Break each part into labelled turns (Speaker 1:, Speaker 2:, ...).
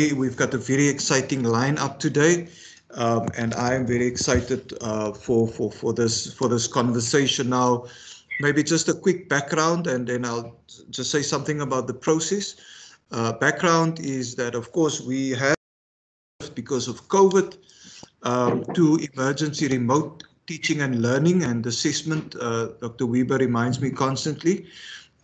Speaker 1: today we've got a very exciting lineup today. Um, and I am very excited uh, for, for, for, this, for this conversation now. Maybe just a quick background and then I'll just say something about the process. Uh, background is that, of course, we have, because of COVID, um, to emergency remote teaching and learning and assessment. Uh, Dr. Weber reminds me constantly.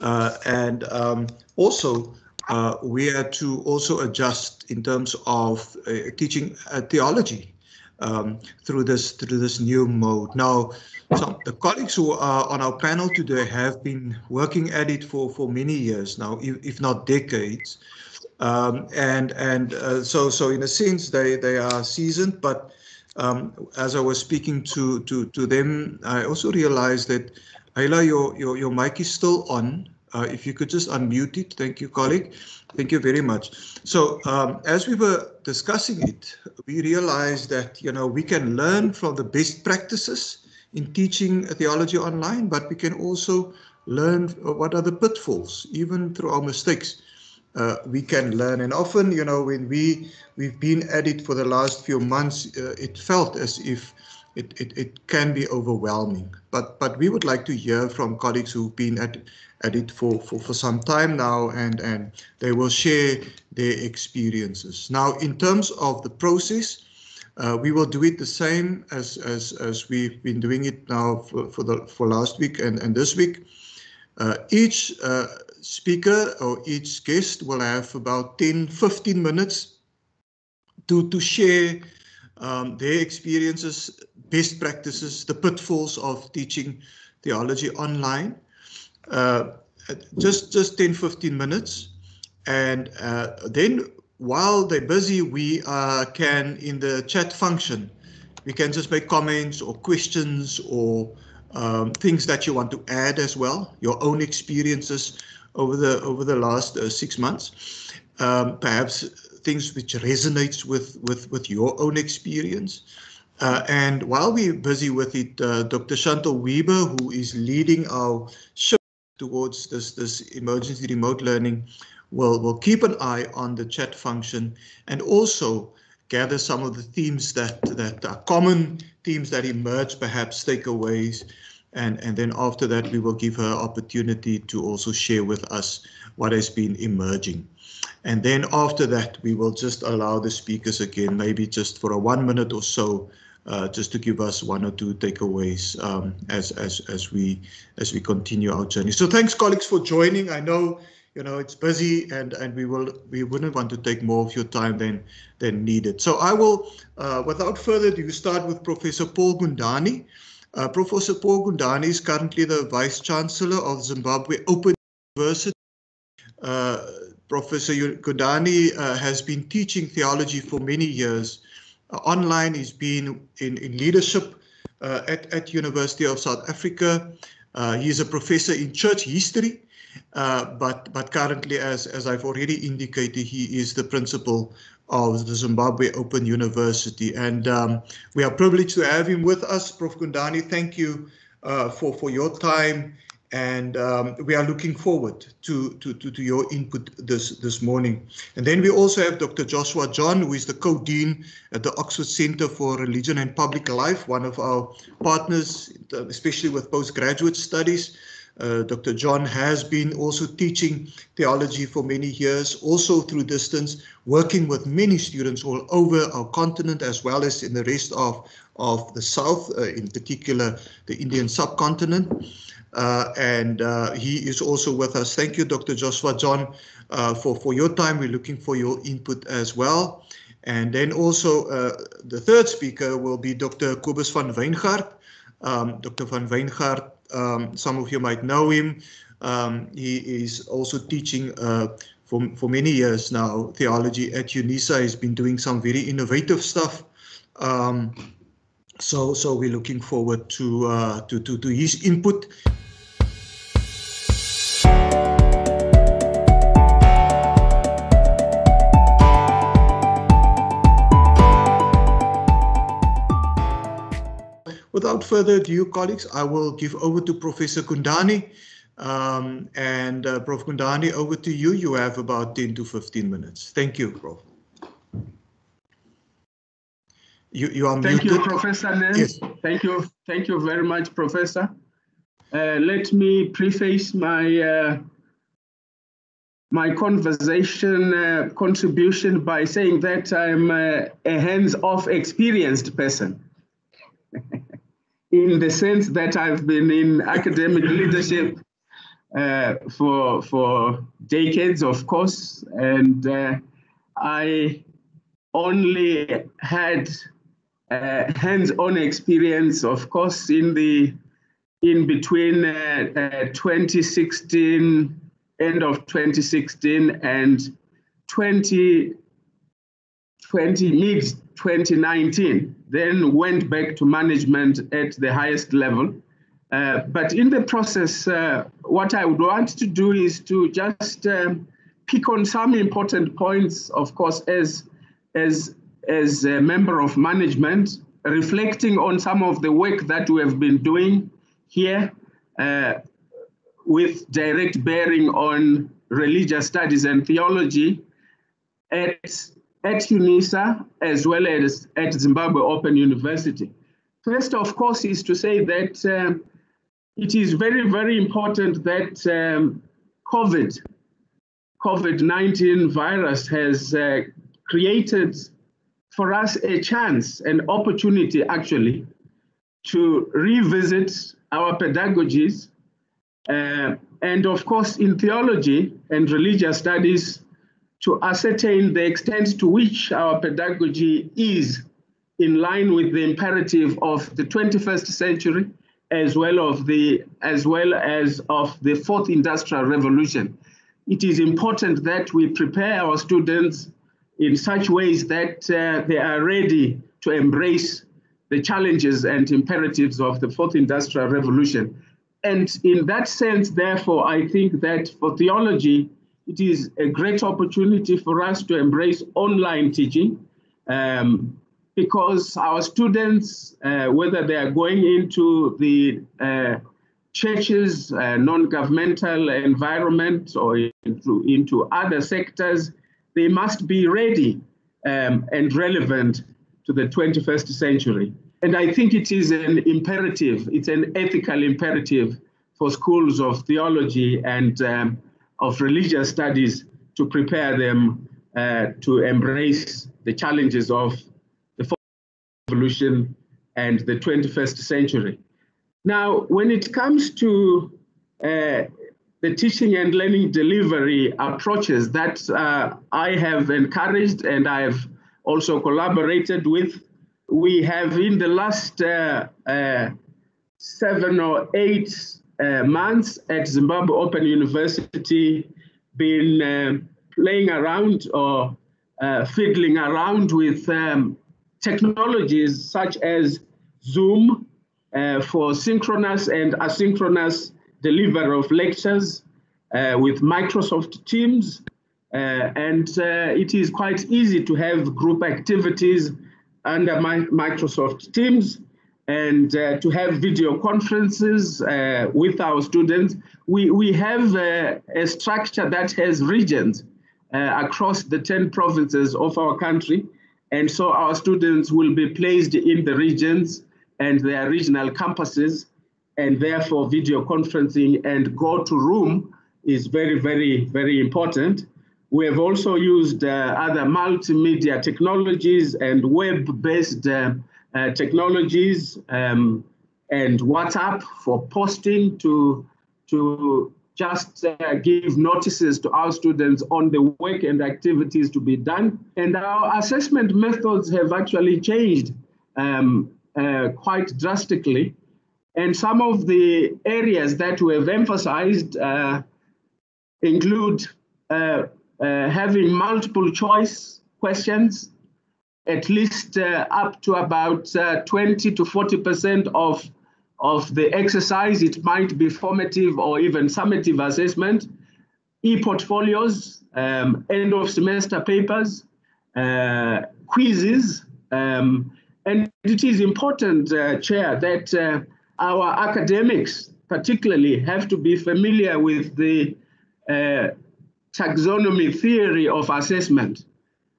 Speaker 1: Uh, and um, also, uh, we had to also adjust in terms of uh, teaching uh, theology um, through this through this new mode. Now, some, the colleagues who are on our panel today have been working at it for for many years now, if, if not decades. Um, and and uh, so so in a sense they they are seasoned, but um, as I was speaking to to to them, I also realized that Ayla, your your your mic is still on. Uh, if you could just unmute it, thank you, colleague. Thank you very much. So um, as we were discussing it, we realized that you know we can learn from the best practices in teaching theology online, but we can also learn what are the pitfalls, even through our mistakes. Uh, we can learn, and often, you know, when we we've been at it for the last few months, uh, it felt as if it, it, it can be overwhelming. But but we would like to hear from colleagues who've been at at it for, for, for some time now and, and they will share their experiences. Now, in terms of the process, uh, we will do it the same as, as, as we've been doing it now for, for, the, for last week and, and this week. Uh, each uh, speaker or each guest will have about 10, 15 minutes to, to share um, their experiences, best practices, the pitfalls of teaching theology online. Uh, just just 10 15 minutes and uh, then while they're busy we uh, can in the chat function we can just make comments or questions or um, things that you want to add as well your own experiences over the over the last uh, six months um, perhaps things which resonates with with with your own experience uh, and while we're busy with it, uh, Dr. Chantal Weber, who is leading our show towards this, this emergency remote learning will will keep an eye on the chat function and also gather some of the themes that that are common themes that emerge perhaps takeaways. And and then after that we will give her opportunity to also share with us what has been emerging. And then after that we will just allow the speakers again maybe just for a one minute or so uh, just to give us one or two takeaways um, as as as we as we continue our journey. So thanks, colleagues, for joining. I know you know it's busy, and and we will we wouldn't want to take more of your time than than needed. So I will, uh, without further ado, start with Professor Paul Gundani. Uh, Professor Paul Gundani is currently the Vice Chancellor of Zimbabwe Open University. Uh, Professor Gundani uh, has been teaching theology for many years online. He's been in, in leadership uh, at, at University of South Africa. Uh, he's a professor in church history, but, but currently, as, as I've already indicated, he is the principal of the Zimbabwe Open University. And um, we are privileged to have him with us. Prof. Gundani, thank you uh, for, for your time and um, we are looking forward to, to, to, to, your input this, this morning. And then we also have Dr. Joshua John, who is the co-dean at the Oxford Center for Religion and Public Life, one of our partners, especially with postgraduate studies. Uh, Dr. John has been also teaching theology for many years, also through distance, working with many students all over our continent as well as in the rest of, of the South, uh, in particular the Indian subcontinent. Uh, and uh, he is also with us. Thank you, Dr. Joshua John, uh, for, for your time. We're looking for your input as well. And then also the third speaker will be Dr. Kobus van Wijngaard. Um, Dr. van Wijngaard, um, some of you might know him. Um, he is also teaching for, for many years now theology at UNISA. He's been doing some very innovative stuff. Um, so, so we're looking forward to, uh, to, to, to his input. Without further ado, colleagues, I will give over to Professor Gundani. Um, and uh, Prof. Gundani, over to you. You have about 10 to 15 minutes. Thank you, Prof. You, you are
Speaker 2: Thank
Speaker 1: muted.
Speaker 2: you, Professor Nel.
Speaker 1: Yes.
Speaker 2: Thank you. Thank you very much, Professor. Uh, let me preface my uh, my conversation uh, contribution by saying that I'm uh, a hands-off experienced person. in the sense that I've been in academic leadership uh, for for decades, of course, and uh, I only had uh, hands-on experience, of course, in the in between uh, uh, 2016, end of 2016, and 2020, mid 2019. Then went back to management at the highest level. Uh, but in the process, uh, what I would want to do is to just um, pick on some important points, of course, as as as a member of management, reflecting on some of the work that we have been doing here uh, with direct bearing on religious studies and theology at, at UNISA as well as at Zimbabwe Open University. First, of course, is to say that um, it is very, very important that um, COVID, COVID-19 virus has uh, created for us a chance, an opportunity actually, to revisit our pedagogies. Uh, and of course, in theology and religious studies, to ascertain the extent to which our pedagogy is in line with the imperative of the 21st century, as well of the as well as of the fourth industrial revolution. It is important that we prepare our students in such ways that uh, they are ready to embrace the challenges and imperatives of the fourth industrial revolution. And in that sense, therefore, I think that for theology, it is a great opportunity for us to embrace online teaching um, because our students, uh, whether they are going into the uh, churches, uh, non-governmental environment or into, into other sectors, they must be ready um, and relevant to the 21st century. And I think it is an imperative, it's an ethical imperative for schools of theology and um, of religious studies to prepare them uh, to embrace the challenges of the revolution and the 21st century. Now, when it comes to uh, the teaching and learning delivery approaches that uh, I have encouraged and I have also collaborated with, we have in the last uh, uh, seven or eight uh, months at Zimbabwe Open University been uh, playing around or uh, fiddling around with um, technologies such as Zoom for synchronous and asynchronous delivery of lectures uh, with Microsoft Teams. Uh, and uh, it is quite easy to have group activities under my Microsoft Teams and uh, to have video conferences uh, with our students. We, we have a structure that has regions across the 10 provinces of our country. And so our students will be placed in the regions and their regional campuses and therefore video conferencing and go to room is very, very, very important. We have also used uh, other multimedia technologies and web-based uh, uh, technologies um, and WhatsApp for posting to, to just uh, give notices to our students on the work and activities to be done. And our assessment methods have actually changed um, uh, quite drastically. And some of the areas that we have emphasized uh, include uh, uh, having multiple choice questions, at least uh, up to about uh, 20 to 40% of, of the exercise. It might be formative or even summative assessment, e-portfolios, um, end of semester papers, uh, quizzes. Um, and it is important, uh, Chair, that our academics particularly have to be familiar with the uh, taxonomy theory of assessment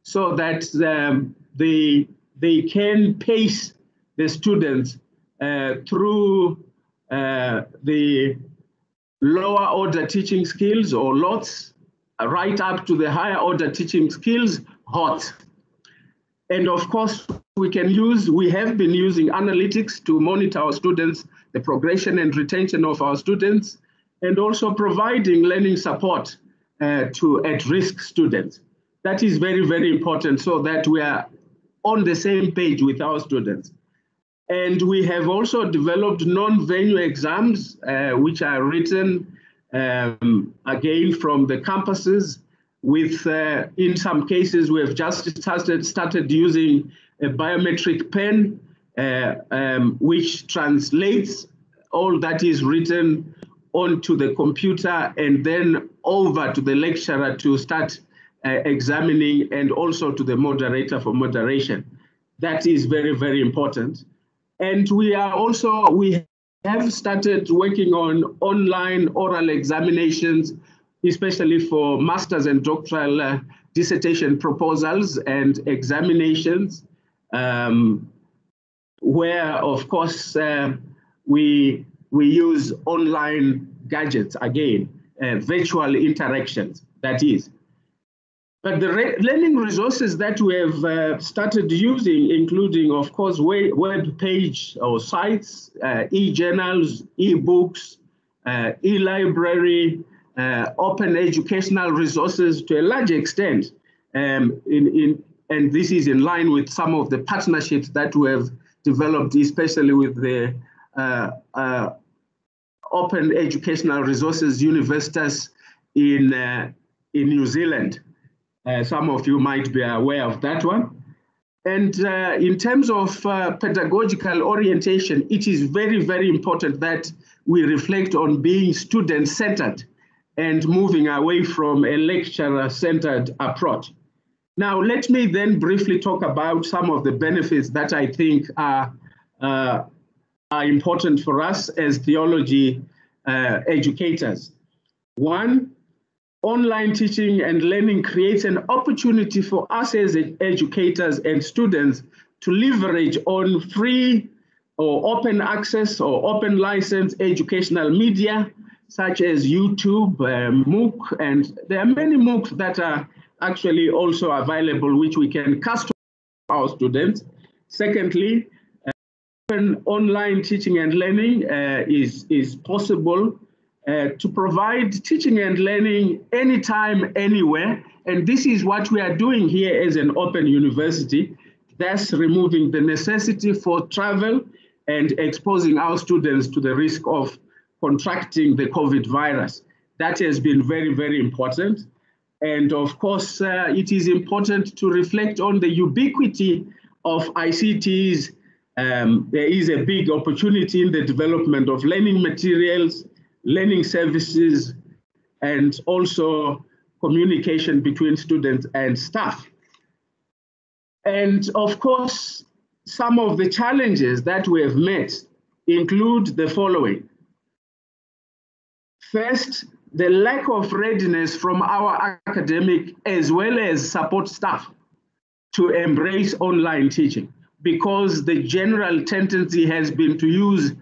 Speaker 2: so that um, the, they can pace the students uh, through uh, the lower order teaching skills or LOTS, right up to the higher order teaching skills, HOT. And of course, we can use, we have been using analytics to monitor our students, the progression and retention of our students, and also providing learning support uh, to at-risk students. That is very, very important so that we are on the same page with our students. And we have also developed non-venue exams, uh, which are written um, again from the campuses with, uh, in some cases, we have just started, started using a biometric pen, uh, um, which translates all that is written onto the computer and then over to the lecturer to start uh, examining and also to the moderator for moderation. That is very, very important. And we are also, we have started working on online oral examinations, especially for master's and doctoral uh, dissertation proposals and examinations, um, where, of course, uh, we, we use online gadgets again, uh, virtual interactions, that is. But the re learning resources that we have uh, started using, including, of course, web page or sites, uh, e-journals, e-books, uh, e-library, uh, open educational resources to a large extent. Um, in, in, and this is in line with some of the partnerships that we have developed, especially with the uh, uh, Open Educational Resources Universitas in, in New Zealand. Uh, some of you might be aware of that one. And uh, in terms of uh, pedagogical orientation, it is very, very important that we reflect on being student-centered and moving away from a lecturer-centered approach. Now, let me then briefly talk about some of the benefits that I think are, uh, are important for us as theology uh, educators. One, online teaching and learning creates an opportunity for us as educators and students to leverage on free or open access or open license educational media such as YouTube, um, MOOC, and there are many MOOCs that are actually also available which we can custom our students. Secondly, uh, online teaching and learning uh, is, is possible uh, to provide teaching and learning anytime, anywhere. And this is what we are doing here as an open university, thus removing the necessity for travel and exposing our students to the risk of contracting the COVID virus. That has been very, very important. And of course, uh, it is important to reflect on the ubiquity of ICTs. Um, there is a big opportunity in the development of learning materials, learning services, and also communication between students and staff. And of course, some of the challenges that we have met include the following. First, the lack of readiness from our academic as well as support staff to embrace online teaching because the general tendency has been to use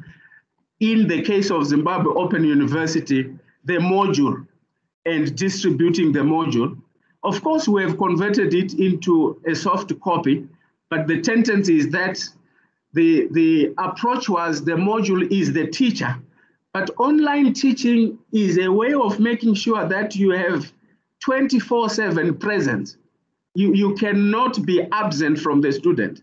Speaker 2: in the case of Zimbabwe Open University, the module and distributing the module. Of course, we have converted it into a soft copy, but the tendency is that the, the approach was the module is the teacher, but online teaching is a way of making sure that you have 24 7 presence. You, you cannot be absent from the student.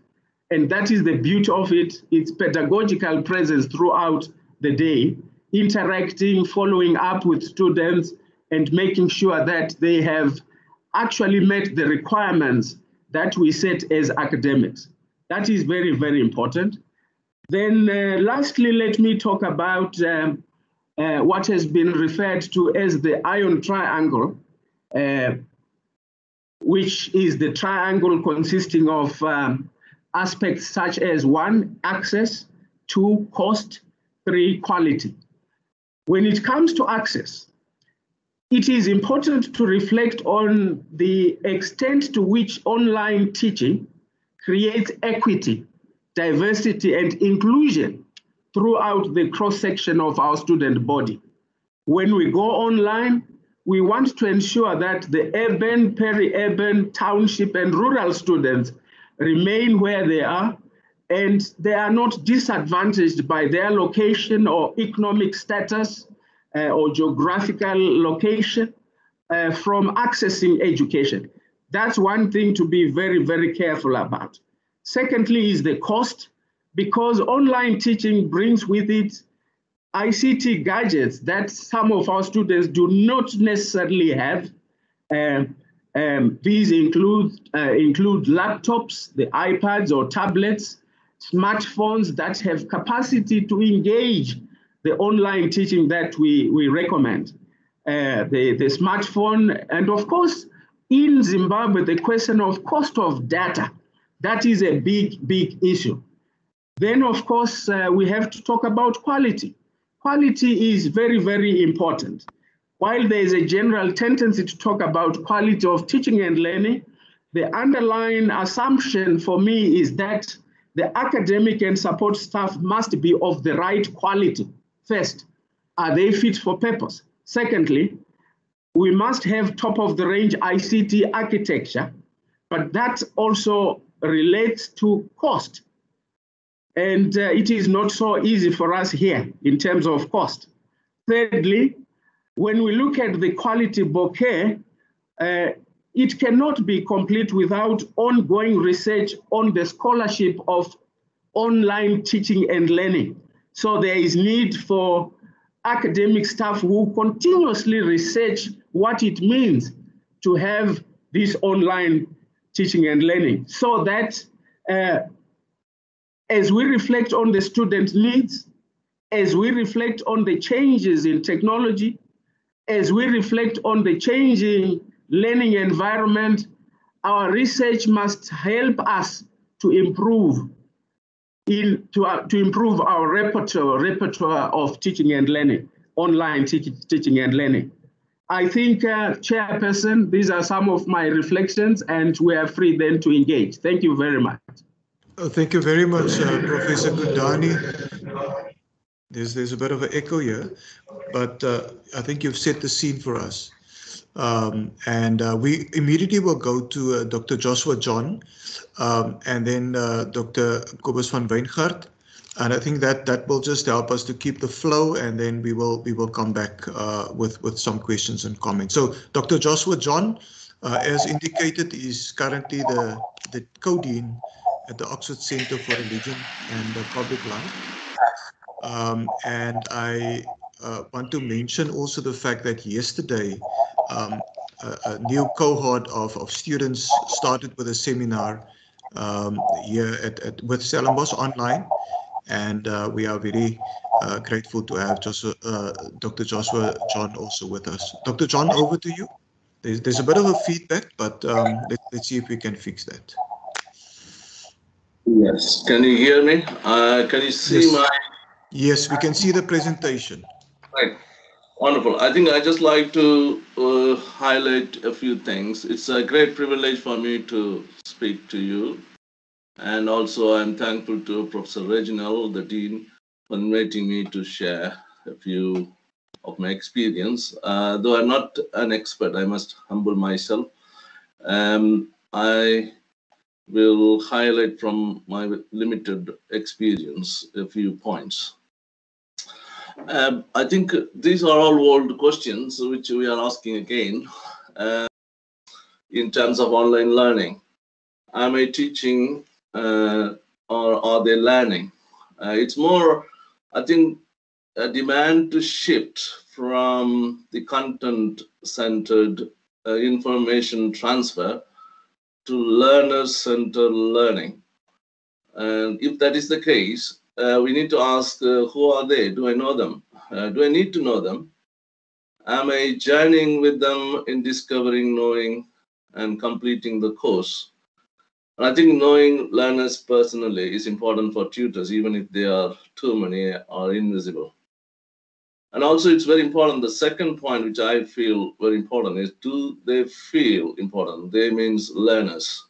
Speaker 2: And that is the beauty of it. It's pedagogical presence throughout the day, interacting, following up with students, and making sure that they have actually met the requirements that we set as academics. That is very, very important. Then uh, lastly, let me talk about um, uh, what has been referred to as the iron triangle, uh, which is the triangle consisting of um, aspects such as one, access, two, cost, three, quality. When it comes to access, it is important to reflect on the extent to which online teaching creates equity, diversity, and inclusion throughout the cross section of our student body. When we go online, we want to ensure that the urban, peri-urban, township, and rural students remain where they are and they are not disadvantaged by their location or economic status uh, or geographical location uh, from accessing education. That's one thing to be very, very careful about. Secondly is the cost, because online teaching brings with it ICT gadgets that some of our students do not necessarily have. Uh, um, these include, uh, include laptops, the iPads or tablets, smartphones that have capacity to engage the online teaching that we, we recommend. Uh, the, the smartphone, and of course, in Zimbabwe, the question of cost of data, that is a big, big issue. Then, of course, uh, we have to talk about quality. Quality is very, very important. While there is a general tendency to talk about quality of teaching and learning, the underlying assumption for me is that the academic and support staff must be of the right quality. First, are they fit for purpose? Secondly, we must have top of the range ICT architecture, but that also relates to cost. And uh, it is not so easy for us here in terms of cost. Thirdly, when we look at the quality bouquet, uh, it cannot be complete without ongoing research on the scholarship of online teaching and learning. So there is need for academic staff who continuously research what it means to have this online teaching and learning so that uh, as we reflect on the student needs, as we reflect on the changes in technology, as we reflect on the changing learning environment, our research must help us to improve in to, uh, to improve our repertoire repertoire of teaching and learning, online teach, teaching and learning. I think, uh, Chairperson, these are some of my reflections, and we are free then to engage. Thank you very much.
Speaker 1: Oh, thank you very much, uh, Professor Gundani. There's, there's a bit of an echo here, but uh, I think you've set the scene for us. Um, and uh, we immediately will go to uh, Dr. Joshua John um, and then uh, Dr. Kobus van Wijngaard. And I think that that will just help us to keep the flow and then we will we will come back uh, with, with some questions and comments. So Dr. Joshua John, uh, as indicated, is currently the, the co-dean at the Oxford Center for Religion and Public Life. Um, and I uh, want to mention also the fact that yesterday um, a, a, new cohort of, of students started with a seminar um, here at, at, with Stellenbosch online. And uh, we are very uh, grateful to have Joshua, uh, Dr. Joshua John also with us. Dr. John, over to you. There's, there's a bit of a feedback, but um, let, us see if we can fix that.
Speaker 3: Yes, can you hear me? Uh, can you see
Speaker 1: yes.
Speaker 3: my?
Speaker 1: Yes, we can see the presentation.
Speaker 3: Right. Wonderful. I think I just like to uh, highlight a few things. It's a great privilege for me to speak to you. And also I'm thankful to Professor Reggie Nel, the Dean, for inviting me to share a few of my experience. Uh, though I'm not an expert, I must humble myself. Um, I will highlight from my limited experience a few points. Um, I think these are all old questions which we are asking again uh, in terms of online learning. Am I teaching uh, or are they learning? Uh, it's more, I think, a demand to shift from the content-centered uh, information transfer to learner-centered learning. And if that is the case, uh, we need to ask uh, who are they? Do I know them? Uh, do I need to know them? Am I journeying with them in discovering, knowing, and completing the course? And I think knowing learners personally is important for tutors, even if they are too many or invisible. And also, it's very important. The second point, which I feel very important, is do they feel important? They means learners.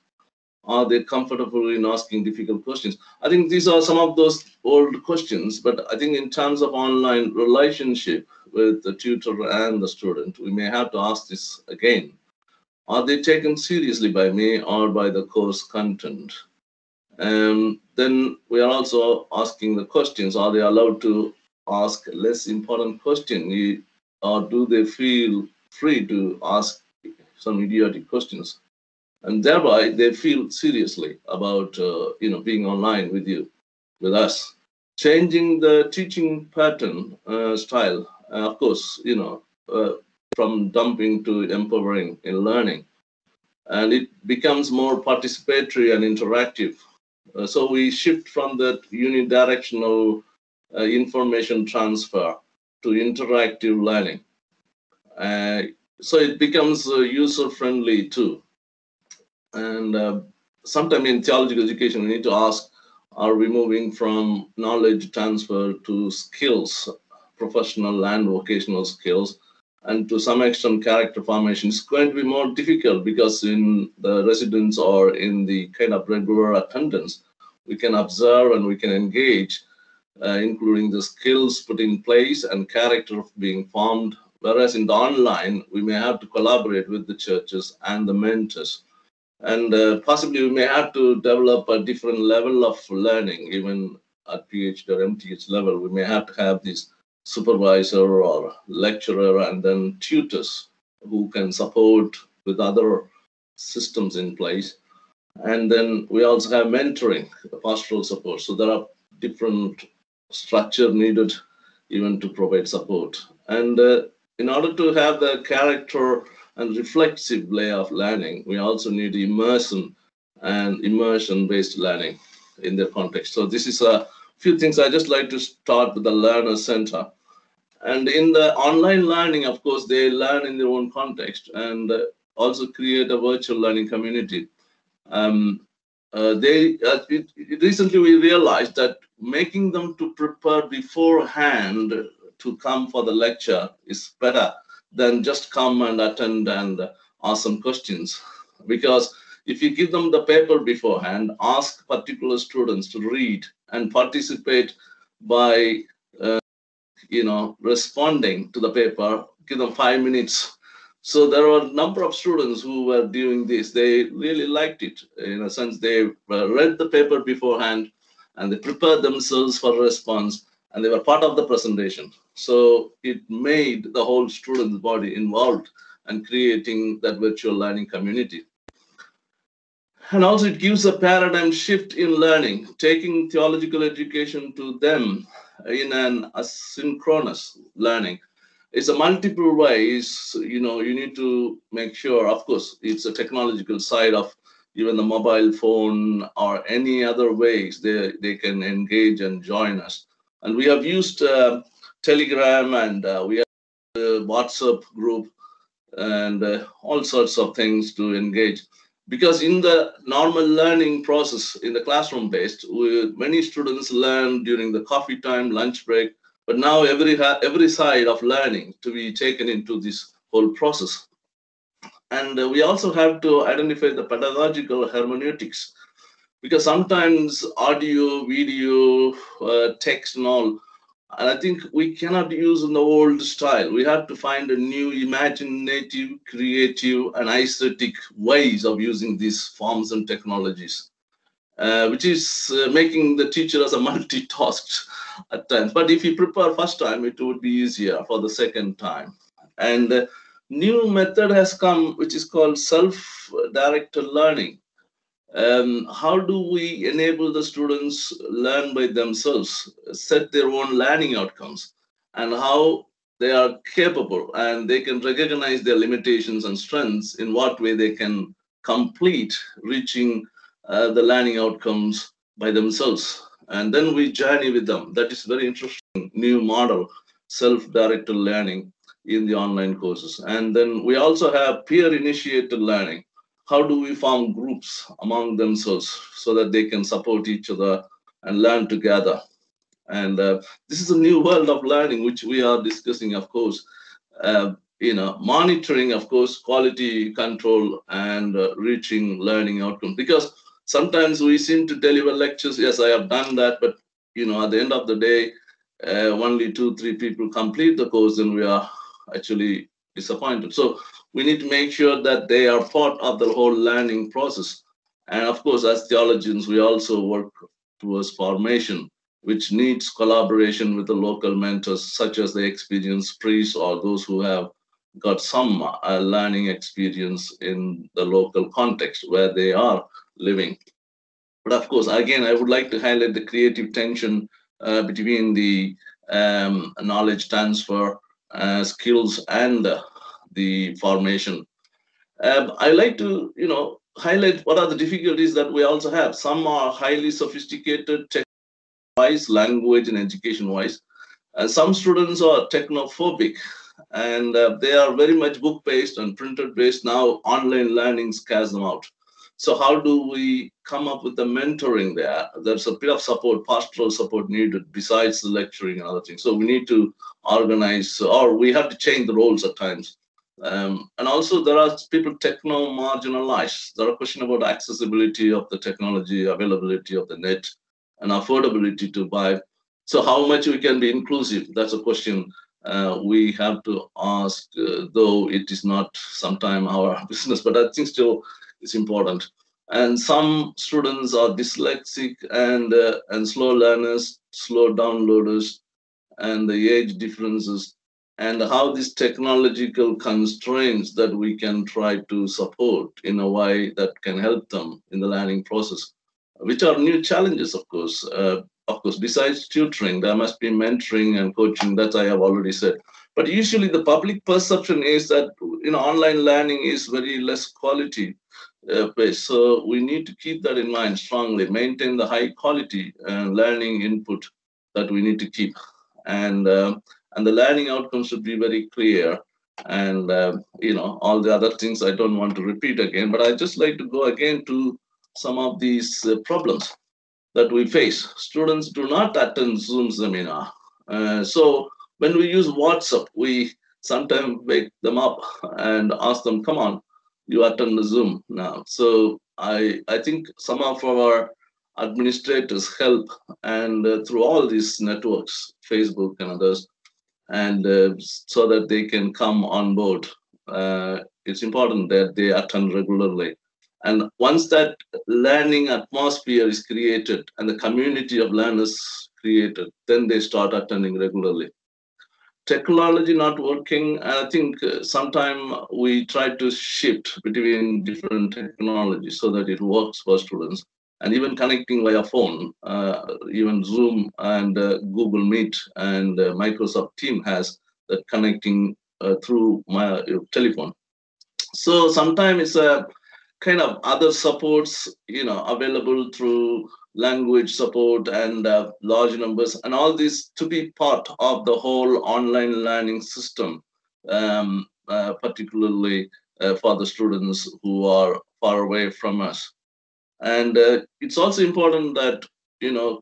Speaker 3: Are they comfortable in asking difficult questions? I think these are some of those old questions, but I think in terms of online relationship with the tutor and the student, we may have to ask this again. Are they taken seriously by me or by the course content? And then we are also asking the questions, are they allowed to ask less important question or do they feel free to ask some idiotic questions? and thereby they feel seriously about uh, you know being online with you with us changing the teaching pattern uh, style uh, of course you know uh, from dumping to empowering in learning. And it becomes more participatory and interactive. Uh, so we shift from that unidirectional uh, information transfer to interactive learning. So it becomes user friendly too. And uh, sometime in theological education, we need to ask, are we moving from knowledge transfer to skills, professional and vocational skills, and to some extent character formation is going to be more difficult because in the residents or in the kind of regular attendance, we can observe and we can engage, uh, including the skills put in place and character being formed. Whereas in the online, we may have to collaborate with the churches and the mentors and uh, possibly we may have to develop a different level of learning even at phd or mth level we may have to have this supervisor or lecturer and then tutors who can support with other systems in place. And then we also have mentoring pastoral support. So there are different structure needed even to provide support. And uh, in order to have the character and reflexive way of learning, we also need immersion and immersion-based learning in their context. So this is a few things I just like to start with the learner center. And in the online learning, of course, they learn in their own context and uh, also create a virtual learning community. Um, uh, they uh, it, recently we realized that making them to prepare beforehand to come for the lecture is better than just come and attend and ask some questions. Because if you give them the paper beforehand, ask particular students to read and participate by, uh, you know, responding to the paper, give them five minutes. So there were a number of students who were doing this. They really liked it. In a sense, they read the paper beforehand and they prepared themselves for response and they were part of the presentation. So it made the whole student body involved and creating that virtual learning community. And also it gives a paradigm shift in learning, taking theological education to them in an asynchronous learning. It's a multiple ways, you know, you need to make sure, of course, it's a technological side of even the mobile phone or any other ways they, they can engage and join us. And we have used uh, Telegram and uh, we have WhatsApp group and uh, all sorts of things to engage. Because in the normal learning process in the classroom based, we, many students learn during the coffee time, lunch break, but now every, every side of learning to be taken into this whole process. And we also have to identify the pedagogical hermeneutics because sometimes audio, video, uh, text, and all, and I think we cannot use the old style. We have to find a new imaginative, creative, and aesthetic ways of using these forms and technologies, uh, which is uh, making the teacher as a multitask at times. But if you prepare first time, it would be easier for the second time. And uh, new method has come, which is called self-directed learning um, how do we enable the students learn by themselves, set their own learning outcomes, and how they are capable and they can recognize their limitations and strengths in what way they can complete reaching uh, the learning outcomes by themselves. And then we journey with them. That is very interesting new model, self-directed learning in the online courses. And then we also have peer-initiated learning how do we form groups among themselves so that they can support each other and learn together and uh, this is a new world of learning which we are discussing of course uh, you know monitoring of course quality control and uh, reaching learning outcomes because sometimes we seem to deliver lectures. Yes, I have done that, but you know, at the end of the day, uh, only two, three people complete the course, and we are actually disappointed. So we need to make sure that they are part of the whole learning process. And of course, as theologians, we also work towards formation, which needs collaboration with the local mentors, such as the experienced priests or those who have got some uh, learning experience in the local context where they are living. But of course, again, I would like to highlight the creative tension uh, between the um, knowledge transfer uh, skills and the formation. Um, I like to, you know, highlight what are the difficulties that we also have. Some are highly sophisticated tech-wise, language and education-wise. And some students are technophobic and uh, they are very much book-based and printed-based. Now online learning scares them out. So how do we come up with the mentoring there? There's a bit of support, pastoral support needed besides the lecturing and other things. So we need to organize, or we have to change the roles at times. Um, and also there are people techno marginalized. There are questions about accessibility of the technology, availability of the net, and affordability to buy. So how much we can be inclusive? That's a question uh, we have to ask, uh, though it is not sometime our business, but I think still it's important. And some students are dyslexic and uh, and slow learners, slow downloaders, and the age differences and how these technological constraints that we can try to support in a way that can help them in the learning process, which are new challenges, of course. Uh, of course, besides tutoring, there must be mentoring and coaching, that I have already said. But usually the public perception is that you know online learning is very less quality uh, based. So we need to keep that in mind strongly, maintain the high quality uh, learning input that we need to keep. And uh, and the learning outcomes should be very clear. And uh, you know all the other things i don't want to repeat again but i just like to go again to some of these uh, problems that we face. Students do not attend zoom seminar. Uh, so when we use whatsapp we sometimes wake them up and ask them come on you attend the zoom now. So i i think some of our administrators help and uh, through all these networks facebook and others and uh, so that they can come on board. Uh, it's important that they attend regularly. And once that learning atmosphere is created and the community of learners created, then they start attending regularly. Technology not working, I think uh, sometime we try to shift between different technologies so that it works for students and even connecting via phone, uh, even Zoom and uh, Google Meet and uh, Microsoft Team has that connecting uh, through my uh, telephone. So sometimes it's a kind of other supports, you know, available through language support and uh, large numbers and all this to be part of the whole online learning system, um, particularly for the students who are far away from us. And uh, it's also important that, you know,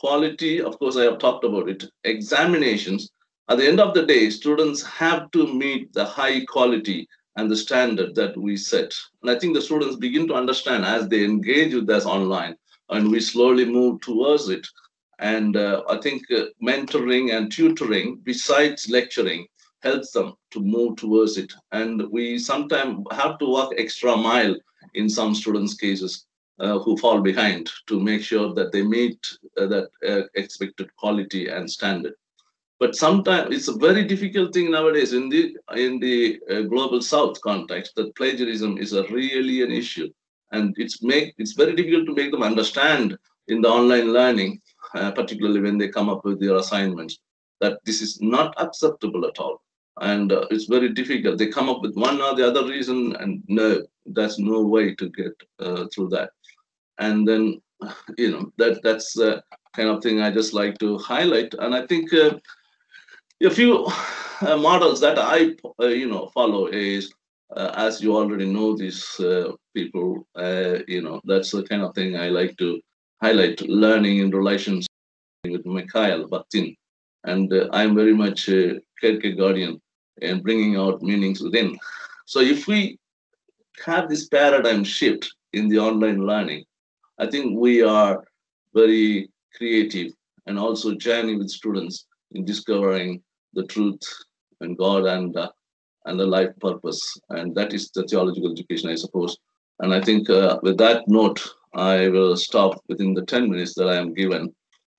Speaker 3: quality, of course, I have talked about it, examinations, at the end of the day, students have to meet the high quality and the standard that we set. And I think the students begin to understand as they engage with us online and we slowly move towards it. And uh, I think uh, mentoring and tutoring, besides lecturing, helps them to move towards it. And we sometimes have to walk extra mile in some students' cases who fall behind to make sure that they meet uh, that uh, expected quality and standard. But sometimes it's a very difficult thing nowadays in the in the uh, global South context that plagiarism is a really an issue, and it's make it's very difficult to make them understand in the online learning, uh, particularly when they come up with their assignments, that this is not acceptable at all and uh, it's very difficult. They come up with one or the other reason, and no, there's no way to get uh, through that. And then, you know, that that's the kind of thing I just like to highlight. And I think uh, a few uh, models that I, uh, you know, follow is, uh, as you already know, these people, you know, that's the kind of thing I like to highlight. Learning in relations with Mikhail Bakhtin and uh, I'm very much a Kierkegaardian and bringing out meanings within. So if we have this paradigm shift in the online learning, I think we are very creative and also journey with students in discovering the truth and God and uh, and the life purpose, and that is the theological education, I suppose. And I think uh, with that note, I will stop within the ten minutes that I am given,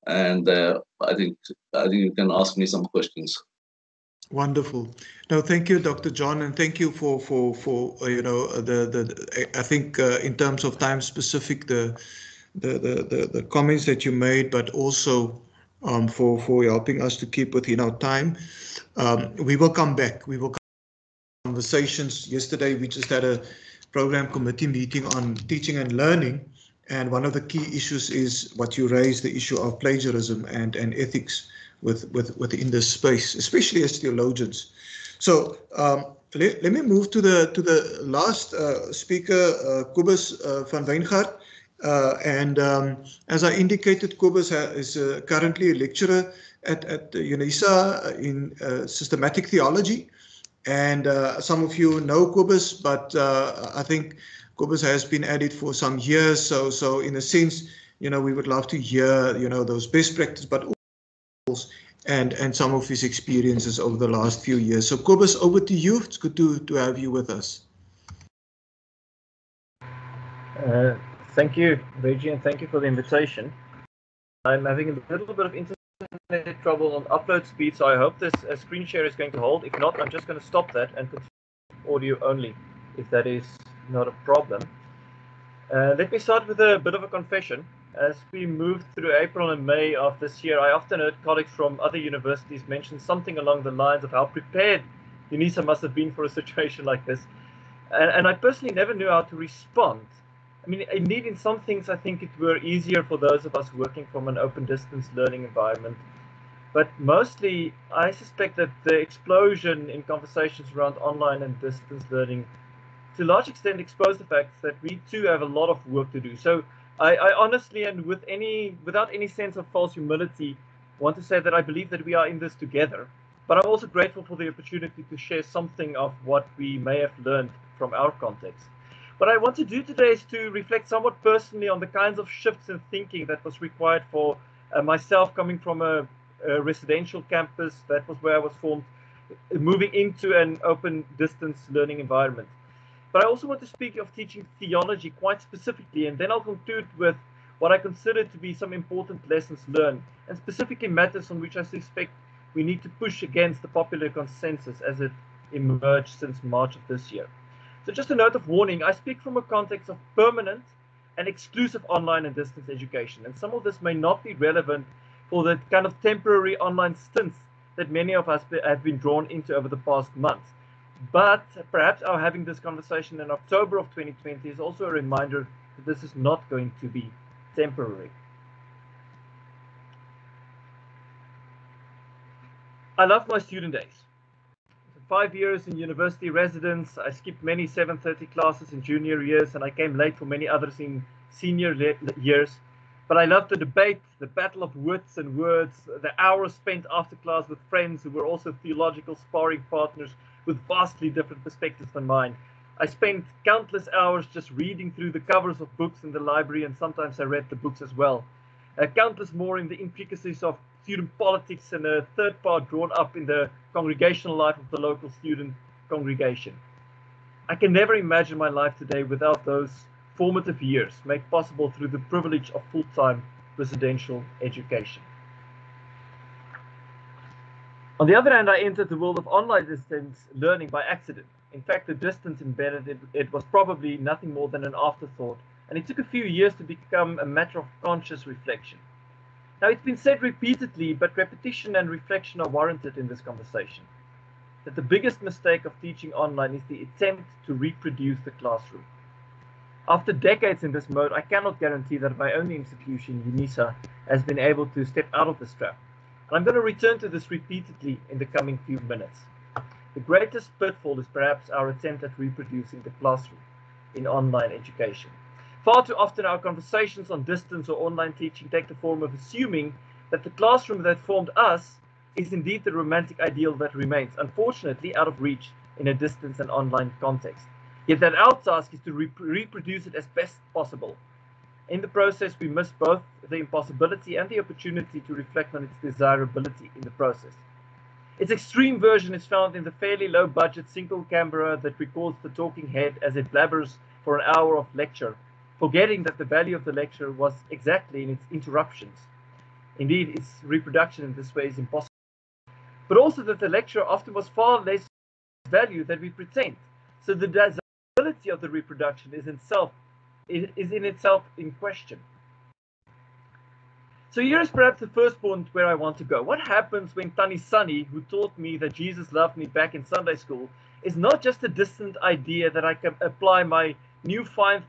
Speaker 3: and uh, I think I think you can ask me some questions.
Speaker 1: Wonderful. No, thank you, Dr. John, and thank you for for for uh, you know the the. I think uh, in terms of time specific, the the the the, comments that you made, but also um, for for helping us to keep within our time. Um, we will come back. We will conversations. Yesterday, we just had a program committee meeting on teaching and learning, and one of the key issues is what you raised, the issue of plagiarism and and ethics with with within this space, especially as theologians. So. Um, let, let me move to the to the last uh, speaker, uh, Kobus uh, van Wijngaard. Uh, and um, as I indicated, Kobus is uh, currently a lecturer at, at UNISA in uh, systematic theology. And uh, some of you know Kobus, but I think Kobus has been at it for some years. So, so in a sense, you know, we would love to hear, you know, those best practices, but also and and some of his experiences over the last few years. So, Kobus, over to you. It's good to to have you with us.
Speaker 4: Uh, Thank you, Reggie, and thank you for the invitation. I'm having a little bit of internet trouble on upload speed, so I hope this uh, screen share is going to hold. If not, I'm just going to stop that and put audio only, if that is not a problem. Uh, let me start with a bit of a confession. As we moved through April and May of this year, I often heard colleagues from other universities mention something along the lines of how prepared UNISA must have been for a situation like this. And, and I personally never knew how to respond. I mean, indeed, in some things, I think it were easier for those of us working from an open distance learning environment. But mostly, I suspect that the explosion in conversations around online and distance learning to a large extent exposed the fact that we too have a lot of work to do. So I, I honestly and with any without any sense of false humility want to say that I believe that we are in this together. But I'm also grateful for the opportunity to share something of what we may have learned from our context. What I want to do today is to reflect somewhat personally on the kinds of shifts in thinking that was required for uh, myself coming from a, a, residential campus, that was where I was formed, moving into an open distance learning environment. But I also want to speak of teaching theology quite specifically, and then I'll conclude with what I consider to be some important lessons learned, and specifically matters on which I suspect we need to push against the popular consensus as it emerged since March of this year. So just a note of warning, I speak from a context of permanent and exclusive online and distance education. And some of this may not be relevant for the kind of temporary online stints that many of us have been drawn into over the past months. But perhaps our having this conversation in October of 2020 is also a reminder that this is not going to be temporary. I love my student days five years in university residence. I skipped many 7:30 classes in junior years, and I came late for many others in senior years. But I loved the debate, the battle of wits and words, the hours spent after class with friends who were also theological sparring partners with vastly different perspectives than mine. I spent countless hours just reading through the covers of books in the library, and sometimes I read the books as well. Uh, countless more in the intricacies of student politics and a third part drawn up in the congregational life of the local student congregation. I can never imagine my life today without those formative years made possible through the privilege of full-time residential education. On the other hand, I entered the world of online distance learning by accident. In fact, the distance embedded it, it was probably nothing more than an afterthought, and it took a few years to become a matter of conscious reflection. Now, it's been said repeatedly, but repetition and reflection are warranted in this conversation, that the biggest mistake of teaching online is the attempt to reproduce the classroom. After decades in this mode, I cannot guarantee that my own institution, UNISA, has been able to step out of this trap. I'm going to return to this repeatedly in the coming few minutes. The greatest pitfall is perhaps our attempt at reproducing the classroom in online education. Far too often, our conversations on distance or online teaching take the form of assuming that the classroom that formed us is indeed the romantic ideal that remains, unfortunately, out of reach in a distance and online context. Yet that our task is to rep reproduce it as best possible. In the process, we miss both the impossibility and the opportunity to reflect on its desirability in the process. Its extreme version is found in the fairly low budget single camera that records the talking head as it blabbers for an hour of lecture, forgetting that the value of the lecture was exactly in its interruptions. Indeed, its reproduction in this way is impossible. But also that the lecture often was far less value than we pretend. So the desirability of the reproduction is itself is in itself in question. So here's perhaps the first point where I want to go. What happens when Tannie Sunny, who taught me that Jesus loved me back in Sunday school, is not just a distant idea that I can apply my new found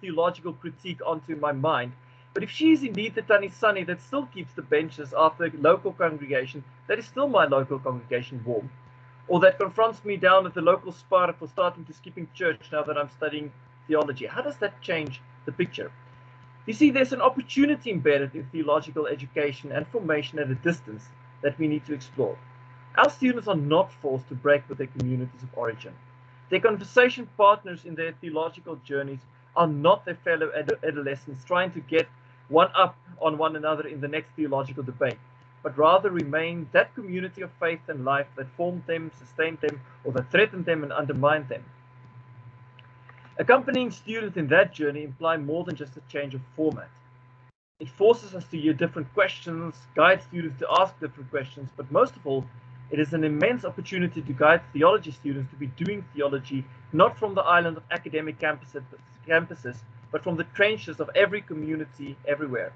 Speaker 4: theological critique onto my mind, but if she is indeed the Tannie Sunny that still keeps the benches after the local congregation, that is still my local congregation warm, or that confronts me down at the local spar for starting to skipping church now that I'm studying theology, how does that change the picture? You see, there's an opportunity embedded in theological education and formation at a distance that we need to explore. Our students are not forced to break with their communities of origin. Their conversation partners in their theological journeys are not their fellow ad- adolescents trying to get one up on one another in the next theological debate, but rather remain that community of faith and life that formed them, sustained them, or that threatened them and undermined them. Accompanying students in that journey imply more than just a change of format. It forces us to hear different questions, guide students to ask different questions, but most of all, it is an immense opportunity to guide theology students to be doing theology not from the island of academic campuses, campuses but from the trenches of every community everywhere.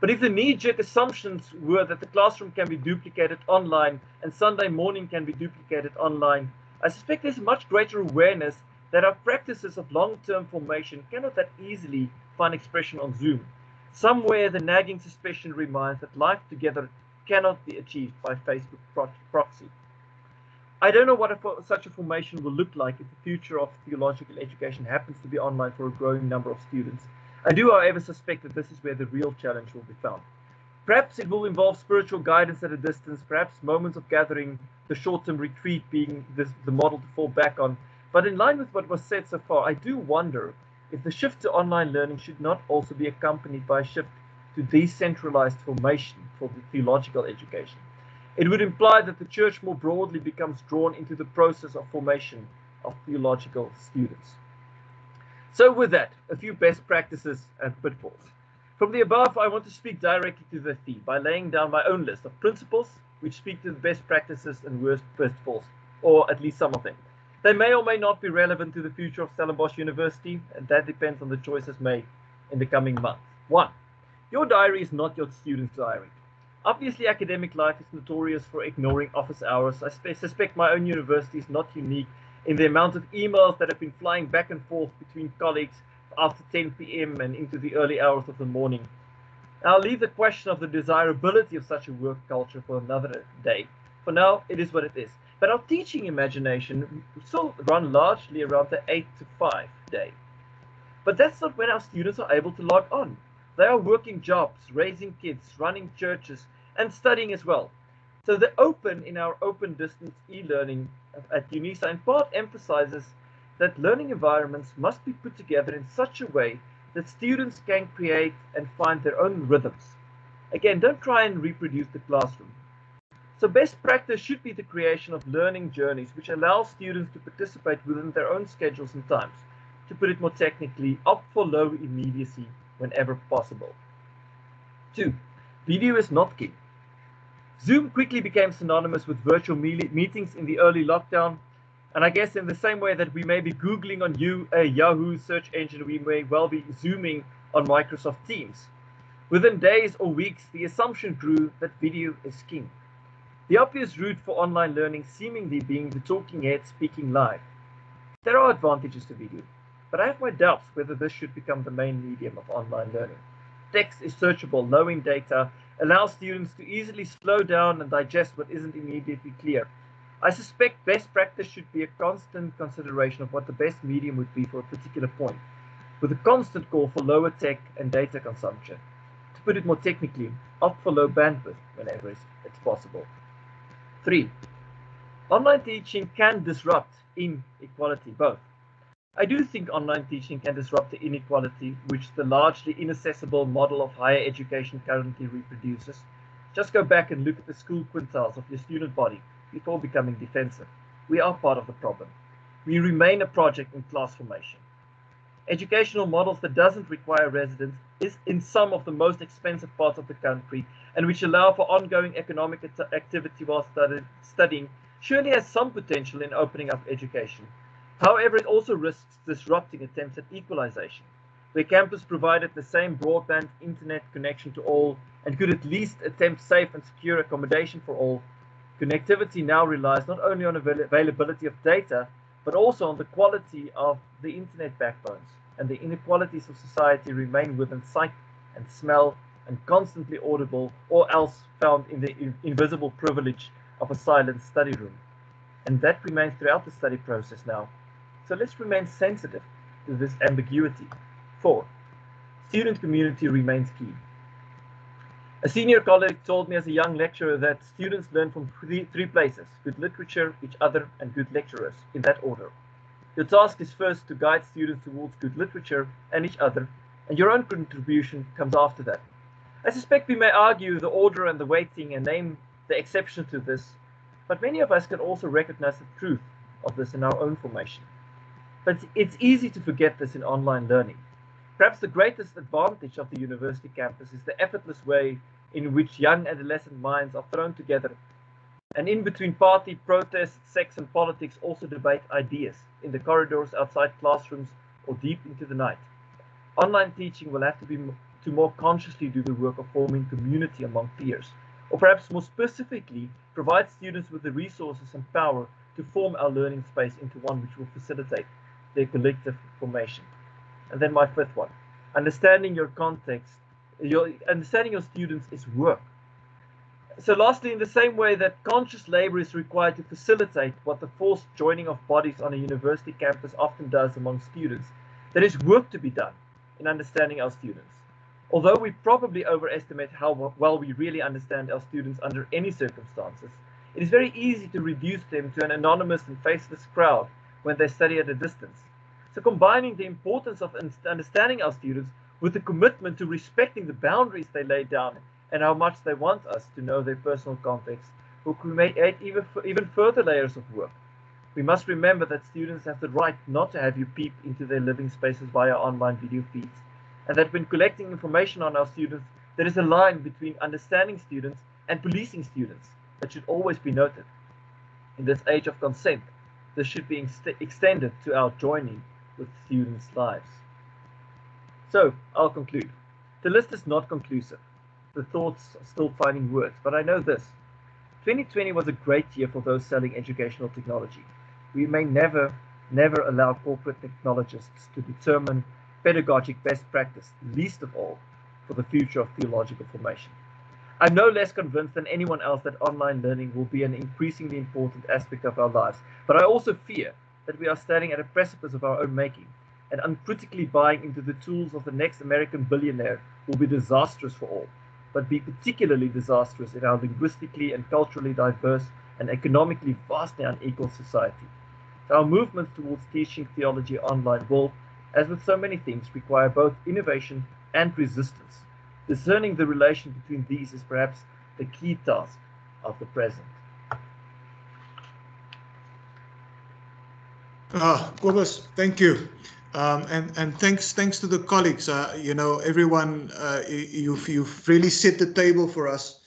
Speaker 4: But if the knee jerk assumptions were that the classroom can be duplicated online and Sunday morning can be duplicated online, I suspect there's much greater awareness that our practices of long-term formation cannot that easily find expression on Zoom. Somewhere the nagging suspicion reminds that life together cannot be achieved by Facebook pro proxy. I don't know what a, such a formation will look like if the future of theological education happens to be online for a growing number of students. I do, however, suspect that this is where the real challenge will be found. Perhaps it will involve spiritual guidance at a distance, perhaps moments of gathering, the short-term retreat being this, the model to fall back on, but in line with what was said so far, I do wonder if the shift to online learning should not also be accompanied by a shift to decentralized formation for the theological education. It would imply that the church more broadly becomes drawn into the process of formation of theological students. So with that, a few best practices and pitfalls. From the above, I want to speak directly to the theme by laying down my own list of principles which speak to the best practices and worst pitfalls, or at least some of them. They may or may not be relevant to the future of Stellenbosch University, and that depends on the choices made in the coming months. One, your diary is not your student's diary. Obviously, academic life is notorious for ignoring office hours. I suspect my own university is not unique in the amount of emails that have been flying back and forth between colleagues after 10 p.m. and into the early hours of the morning. I'll leave the question of the desirability of such a work culture for another day. For now, it is what it is. But our teaching imagination still run largely around the 8 to 5 day. But that's not when our students are able to log on. They are working jobs, raising kids, running churches, and studying as well. So the open in our open distance e-learning uh, at UNISA in part emphasizes that learning environments must be put together in such a way that students can create and find their own rhythms. Again, don't try and reproduce the classroom. So best practice should be the creation of learning journeys which allow students to participate within their own schedules and times. To put it more technically, opt for low immediacy whenever possible. Two, video is not king. Zoom quickly became synonymous with virtual meetings in the early lockdown. And I guess in the same way that we may be Googling on you, a Yahoo search engine, we may well be Zooming on Microsoft Teams. Within days or weeks, the assumption grew that video is king. The obvious route for online learning seemingly being the talking head speaking live. There are advantages to video, but I have my doubts whether this should become the main medium of online learning. Text is searchable, low in data, allows students to easily slow down and digest what isn't immediately clear. I suspect best practice should be a constant consideration of what the best medium would be for a particular point, with a constant call for lower tech and data consumption. To put it more technically, opt for low bandwidth whenever it's possible. Three, online teaching can disrupt inequality both. I do think online teaching can disrupt the inequality which the largely inaccessible model of higher education currently reproduces. Just go back and look at the school quintiles of your student body before becoming defensive. We are part of the problem. We remain a project in class formation. Educational models that doesn't require residence is in some of the most expensive parts of the country and which allow for ongoing economic activity while studying surely has some potential in opening up education. However, it also risks disrupting attempts at equalization, where campus provided the same broadband internet connection to all and could at least attempt safe and secure accommodation for all. Connectivity now relies not only on availability of data, but also on the quality of the internet backbones, and the inequalities of society remain within sight and smell and constantly audible or else found in the invisible privilege of a silent study room. And that remains throughout the study process now. So let's remain sensitive to this ambiguity. Four, student community remains key. A senior colleague told me as a young lecturer that students learn from three, three places, good literature, each other, and good lecturers, in that order. Your task is first to guide students towards good literature and each other, and your own contribution comes after that. I suspect we may argue the order and the weighting and name the exception to this, but many of us can also recognize the truth of this in our own formation. But it's easy to forget this in online learning. Perhaps the greatest advantage of the university campus is the effortless way in which young adolescent minds are thrown together and in between party, protests, sex, and politics also debate ideas in the corridors outside classrooms or deep into the night. Online teaching will have to be to more consciously do the work of forming community among peers, or perhaps more specifically, provide students with the resources and power to form our learning space into one which will facilitate their collective formation. And then my fifth one, understanding your context, your understanding your students is work. So lastly, in the same way that conscious labor is required to facilitate what the forced joining of bodies on a university campus often does among students, there is work to be done in understanding our students. Although we probably overestimate how well we really understand our students under any circumstances, it is very easy to reduce them to an anonymous and faceless crowd when they study at a distance. So combining the importance of understanding our students with the commitment to respecting the boundaries they lay down and how much they want us to know their personal context will create even, even further layers of work. We must remember that students have the right not to have you peep into their living spaces via online video feeds, and that when collecting information on our students, there is a line between understanding students and policing students that should always be noted. In this age of consent, this should be ex extended to our joining with students' lives. So, I'll conclude. The list is not conclusive. The thoughts still finding words, but I know this. 2020 was a great year for those selling educational technology. We may never, never allow corporate technologists to determine pedagogic best practice, least of all for the future of theological formation. I'm no less convinced than anyone else that online learning will be an increasingly important aspect of our lives, but I also fear that we are standing at a precipice of our own making, and uncritically buying into the tools of the next American billionaire will be disastrous for all, but be particularly disastrous in our linguistically and culturally diverse and economically vastly unequal society. So our movements towards teaching theology online will, as with so many things, require both innovation and resistance. Discerning the relation between these is perhaps the key task of the present.
Speaker 1: Ah, Kobus, thank you. Um, and and thanks thanks to the colleagues. Uh, you know, everyone, uh, you've you've really set the table for us,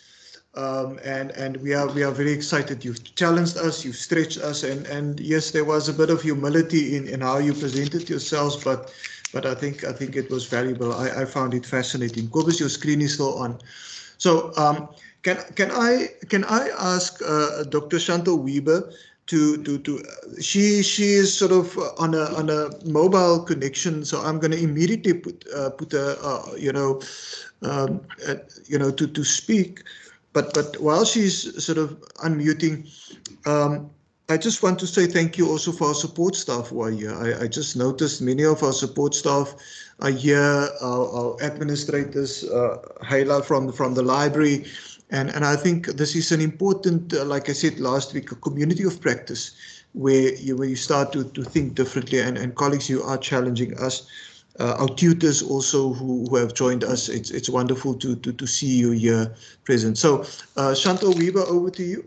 Speaker 1: um, and and we are we are very excited. You've challenged us, you've stretched us, and and yes, there was a bit of humility in in how you presented yourselves, but but I think I think it was valuable. I, I found it fascinating. Kobus, your screen is still on. So um, can can I can I ask uh, Dr. Chantal Weber to to to she she is sort of on a on a mobile connection. So I'm going to immediately put uh, put a uh, you know um, you know to to speak. But but while she's sort of unmuting. Um, I just want to say thank you also for our support staff who are here. I, I just noticed many of our support staff are here, our, our administrators, uh, Hayla from, from the library. And, and I think this is an important, uh, like I said last week, a community of practice where you where you start to to think differently. And and colleagues, you are challenging us. Uh, our tutors also who, who have joined us. It's it's wonderful to to to see you here present. So, uh, Chantal Weber, over to you.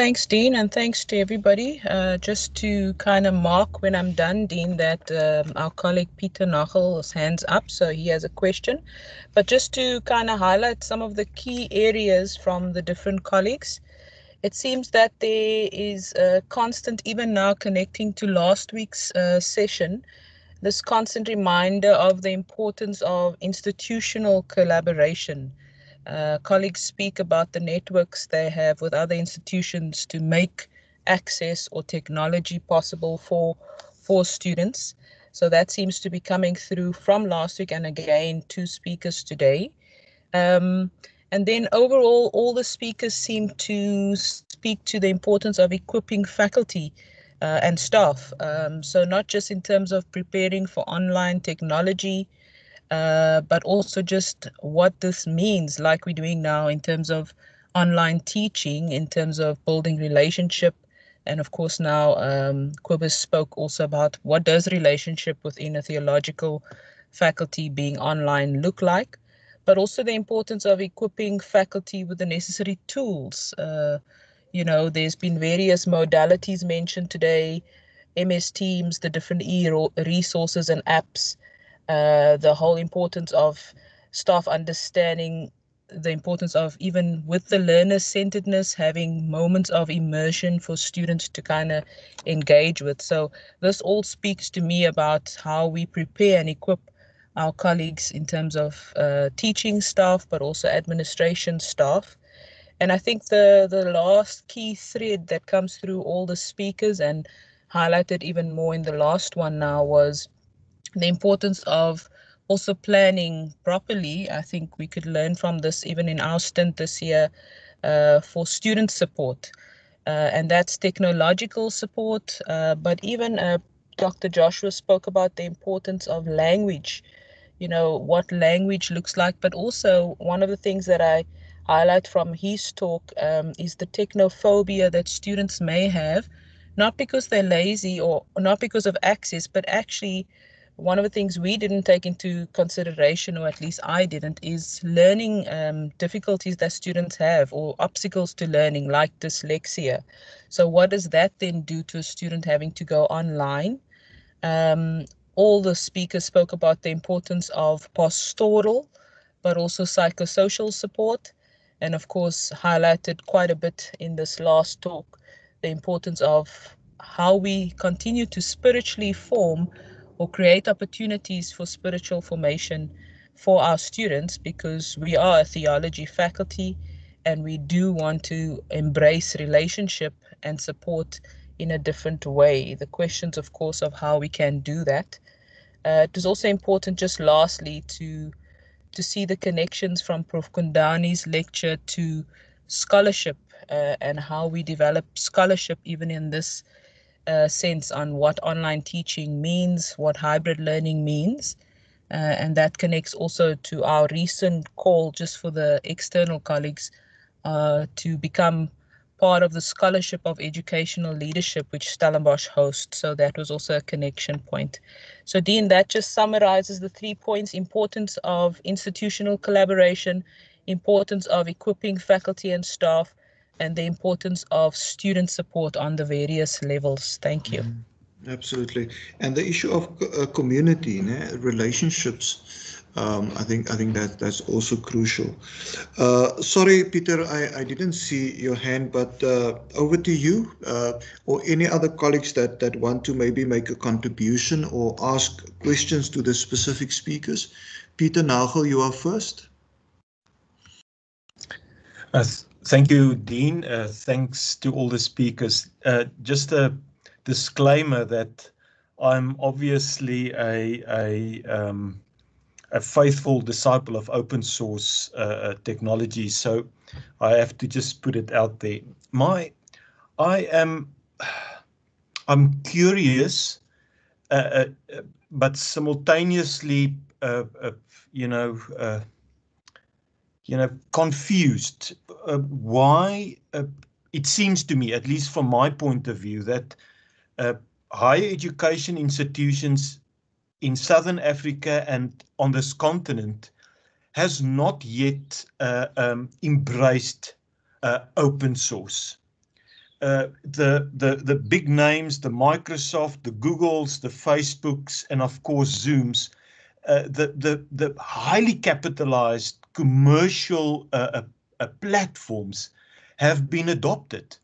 Speaker 5: Thanks, Dean, and thanks to everybody. Uh, just to kind of mark when I'm done, Dean, that um, our colleague Peter Nagel has hands up, so he has a question. But just to kind of highlight some of the key areas from the different colleagues, it seems that there is a constant, even now connecting to last week's uh, session, this constant reminder of the importance of institutional collaboration uh, colleagues speak about the networks they have with other institutions to make access or technology possible for for students. So that seems to be coming through from last week and again two speakers today. Um, and then overall, all the speakers seem to speak to the importance of equipping faculty uh, and staff. Um, so not just in terms of preparing for online technology, uh, but also just what this means, like we're doing now in terms of online teaching, in terms of building relationship. And of course, now um, Kobus spoke also about what does relationship within a theological faculty being online look like, but also the importance of equipping faculty with the necessary tools. Uh, you know, there's been various modalities mentioned today, MS Teams, the different e-resources and apps uh, the whole importance of staff understanding the importance of even with the learner centeredness having moments of immersion for students to kind of engage with. So this all speaks to me about how we prepare and equip our colleagues in terms of uh, teaching staff but also administration staff. And i think the the last key thread that comes through all the speakers and highlighted even more in the last one now was the importance of also planning properly. I think we could learn from this even in our stint this year uh, for student support. Uh, and that's technological support, uh, but even uh, Dr. Joshua spoke about the importance of language, you know, what language looks like, but also one of the things that I highlight from his talk um, is the technophobia that students may have, not because they're lazy or not because of access, but actually one of the things we didn't take into consideration, or at least I didn't, is learning um, difficulties that students have or obstacles to learning, like dyslexia. So, what does that then do to a student having to go online? Um, all the speakers spoke about the importance of pastoral, but also psychosocial support, and of course, highlighted quite a bit in this last talk the importance of how we continue to spiritually form or create opportunities for spiritual formation for our students because we are a theology faculty and we do want to embrace relationship and support in a different way. The questions, of course, of how we can do that. Uh, it is also important, just lastly, to to see the connections from Prof. Gundani's lecture to scholarship uh, and how we develop scholarship even in this sense on what online teaching means, what hybrid learning means. Uh, and that connects also to our recent call just for the external colleagues uh, to become part of the scholarship of educational leadership which Stellenbosch hosts. So that was also a connection point. So Dean, that just summarizes the three points, importance of institutional collaboration, importance of equipping faculty and staff, and the importance of student support on the various levels. Thank you. Mm,
Speaker 1: absolutely. And the issue of uh, community, né, relationships, um, I think I think that that's also crucial. Uh, sorry, Peter, I, I didn't see your hand, but uh, over to you uh, or any other colleagues that, that want to maybe make a contribution or ask questions to the specific speakers. Peter Nagel, you are first.
Speaker 6: Yes. Thank you, Dean. Uh, thanks to all the speakers. Uh, just a disclaimer that I'm obviously a a, um, a faithful disciple of open source uh, uh technology, so I have to just put it out there. My, I am, I'm curious, uh, uh, but simultaneously, you know you know, confused. Uh, why uh, it seems to me, at least from my point of view, that uh, higher education institutions in Southern Africa and on this continent has not yet uh, um, embraced uh, open source. Uh, the, the, the big names, the Microsoft, the Googles, the Facebooks, and of course Zooms, uh, the, the, the highly capitalized commercial uh, uh, platforms have been adopted.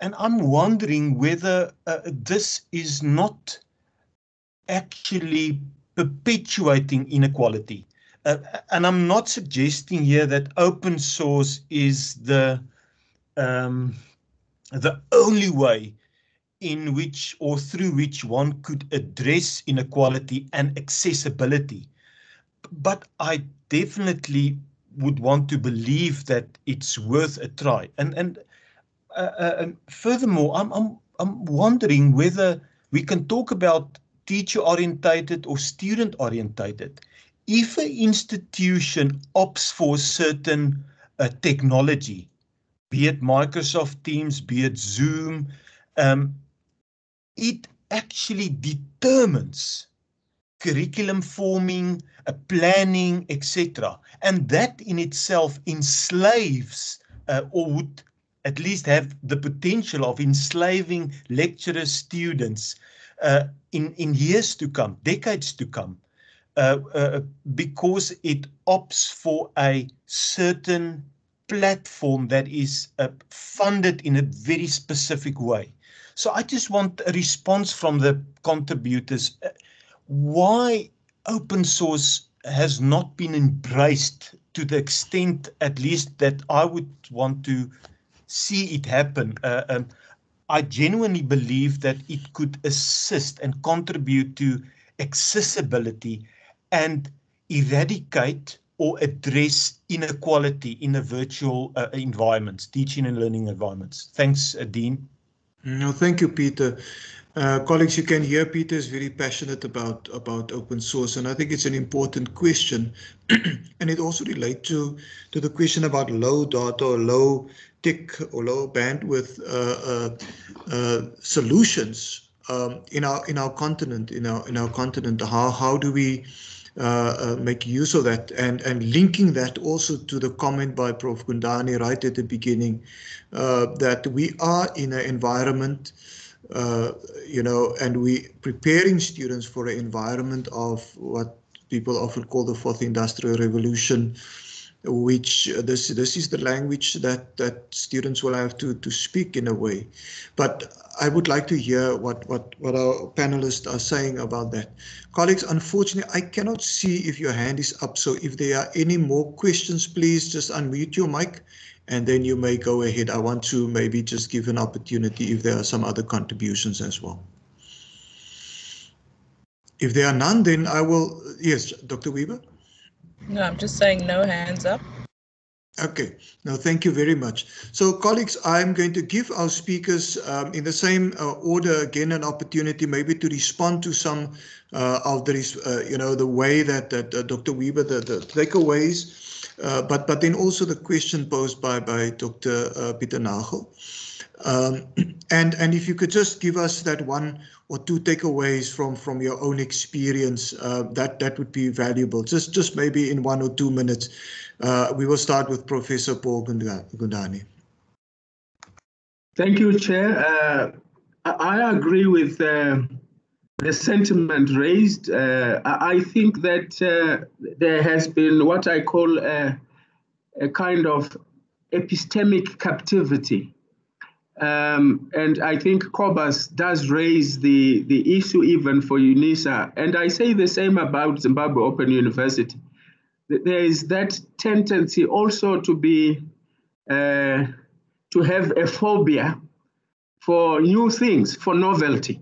Speaker 6: And I'm wondering whether this is not actually perpetuating inequality. Uh, and I'm not suggesting here that open source is the um, the only way in which or through which one could address inequality and accessibility. But I definitely would want to believe that it's worth a try. And and uh, uh, furthermore, I'm I'm I'm wondering whether we can talk about teacher orientated or student orientated. If an institution opts for certain uh, technology, be it Microsoft Teams, be it Zoom, um, it actually determines curriculum forming, uh, planning, etc. And that in itself enslaves uh, or would at least have the potential of enslaving lecturers, students uh, in, in years to come, decades to come, uh, uh, because it opts for a certain platform that is uh, funded in a very specific way. So I just want a response from the contributors. Why open source has not been embraced to the extent, at least, that I would want to see it happen. Uh, um, I genuinely believe that it could assist and contribute to accessibility and eradicate or address inequality in a virtual uh, environments, teaching and learning environments. Thanks, uh, Dean.
Speaker 1: No, thank you, Peter. Uh, colleagues, you can hear Peter is very passionate about about open source, and I think it's an important question, and it also relates to to the question about low data or low tech or low bandwidth uh, uh, uh, solutions um, in our in our continent in our in our continent. How how do we uh, make use of that and and linking that also to the comment by Prof. Gundani right at the beginning that we are in an environment uh, you know, and we preparing students for an environment of what people often call the fourth industrial revolution, which uh, this this is the language that that students will have to to speak in a way. But I would like to hear what what what our panelists are saying about that. Colleagues, unfortunately, I cannot see if your hand is up. So if there are any more questions, please just unmute your mic and then you may go ahead. I want to maybe just give an opportunity if there are some other contributions as well. If there are none, then I will, yes, Dr. Weber?
Speaker 5: No, I'm just saying no hands up.
Speaker 1: Okay, no, thank you very much. So colleagues, I'm going to give our speakers um, in the same uh, order again an opportunity maybe to respond to some uh, of the, uh, you know, the way that, that uh, Dr. Weber, the, the takeaways, uh, but but then also the question posed by by Dr. Uh, Peter Nagel. Um, and and if you could just give us that one or two takeaways from from your own experience, uh, that that would be valuable. Just just maybe in one or two minutes. Uh, we will start with Professor Paul Gundani.
Speaker 2: Thank you, Chair. Uh, I agree with uh, the sentiment raised, uh, I think that uh, there has been what I call a, a kind of epistemic captivity. Um, and I think Kobus does raise the, the issue even for UNISA. And I say the same about Zimbabwe Open University. There is that tendency also to be, uh, to have a phobia for new things, for novelty.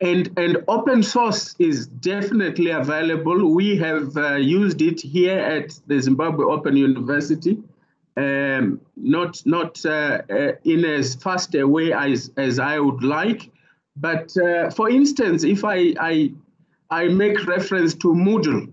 Speaker 2: And, and open source is definitely available. We have uh, used it here at the Zimbabwe Open University, um, not, not uh, uh, in as fast a way as, as I would like. But uh, for instance, if I, I, I make reference to Moodle,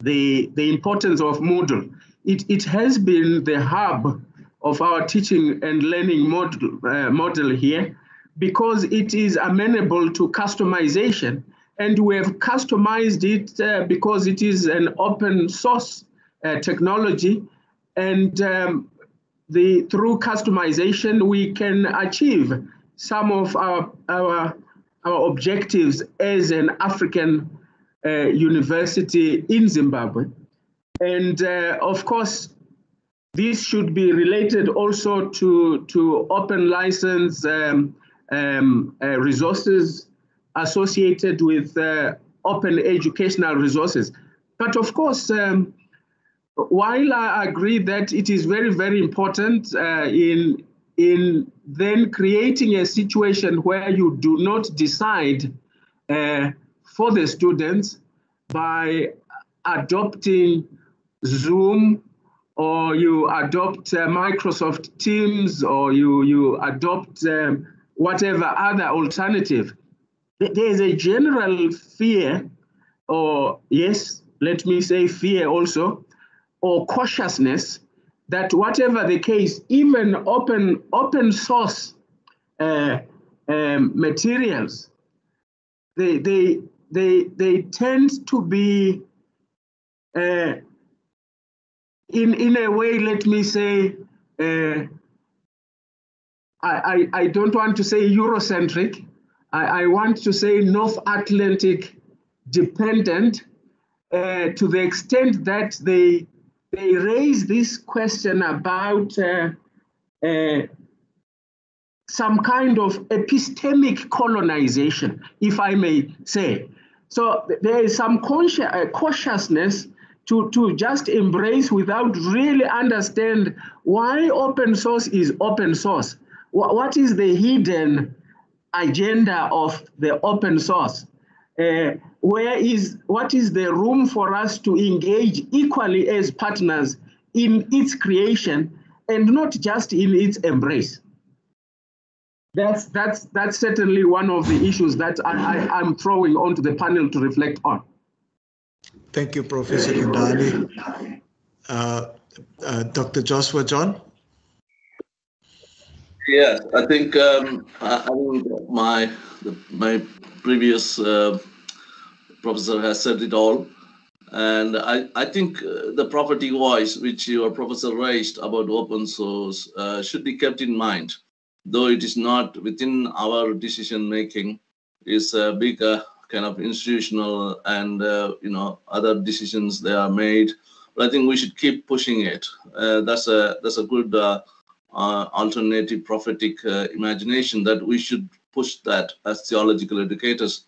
Speaker 2: the, the importance of Moodle, it, it has been the hub of our teaching and learning model, uh, model here because it is amenable to customization. And we have customized it uh, because it is an open source uh, technology. And um, the, through customization, we can achieve some of our, our, our objectives as an African uh, university in Zimbabwe. And uh, of course, this should be related also to, to open license um, um, uh, resources associated with uh, open educational resources. But of course, um, while I agree that it is very, very important uh, in, in then creating a situation where you do not decide uh, for the students by adopting Zoom or you adopt uh, Microsoft Teams or you, you adopt um, whatever other alternative. There is a general fear, or yes, let me say fear also, or cautiousness that whatever the case, even open, open source uh, um, materials, they, they, they, they tend to be uh, in, in a way, let me say, uh, I, I, I, don't want to say Eurocentric, I, I want to say North Atlantic dependent uh, to the extent that they, they raise this question about uh, uh, some kind of epistemic colonization, if I may say. So there is some uh, cautiousness to, to just embrace without really understand why open source is open source. What is the hidden agenda of the open source? Uh, where is what is the room for us to engage equally as partners in its creation and not just in its embrace? That's that's that's certainly one of the issues that I, I, I'm throwing onto the panel to reflect on.
Speaker 1: Thank you, Professor Gundani. Uh, uh, Dr. Joshua John?
Speaker 3: Yeah, I think um, I, I my the, my previous uh, professor has said it all, and I I think uh, the property voice which your professor raised about open source uh, should be kept in mind, though it is not within our decision making. Is a big kind of institutional and uh, you know other decisions they are made. But I think we should keep pushing it. Uh, that's a that's a good uh, uh alternative prophetic uh, imagination that we should push that as theological educators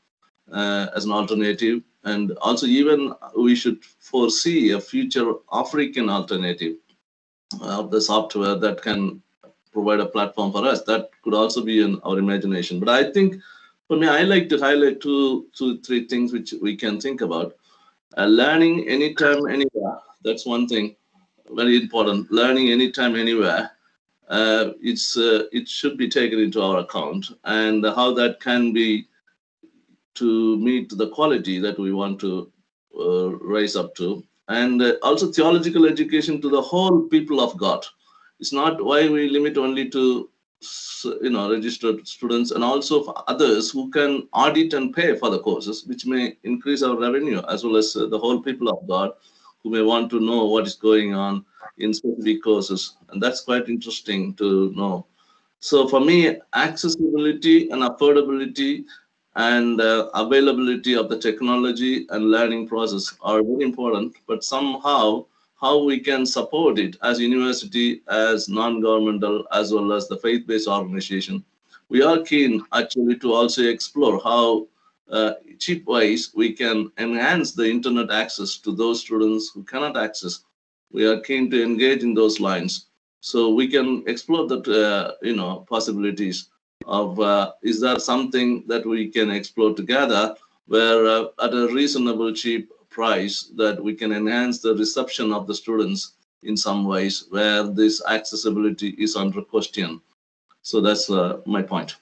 Speaker 3: uh, as an alternative, and also even we should foresee a future African alternative of the software that can provide a platform for us. That could also be in our imagination. But I think for me, I like to highlight two, two, three things which we can think about. Uh, learning anytime, anywhere. That's one thing, very important. Learning anytime, anywhere. Uh, it's uh, it should be taken into our account, and how that can be to meet the quality that we want to uh, raise up to, and uh, also theological education to the whole people of God. It's not why we limit only to you know registered students and also others who can audit and pay for the courses which may increase our revenue as well as uh, the whole people of god who may want to know what is going on in specific courses and that's quite interesting to know so for me accessibility and affordability and uh, availability of the technology and learning process are very important but somehow how we can support it as university, as non-governmental, as well as the faith-based organization. We are keen actually to also explore how uh, cheap ways we can enhance the internet access to those students who cannot access. We are keen to engage in those lines. So we can explore that, uh, you know, possibilities of uh, is there something that we can explore together where uh, at a reasonable cheap price that we can enhance the reception of the students in some ways where this accessibility is under question. So that's uh, my point.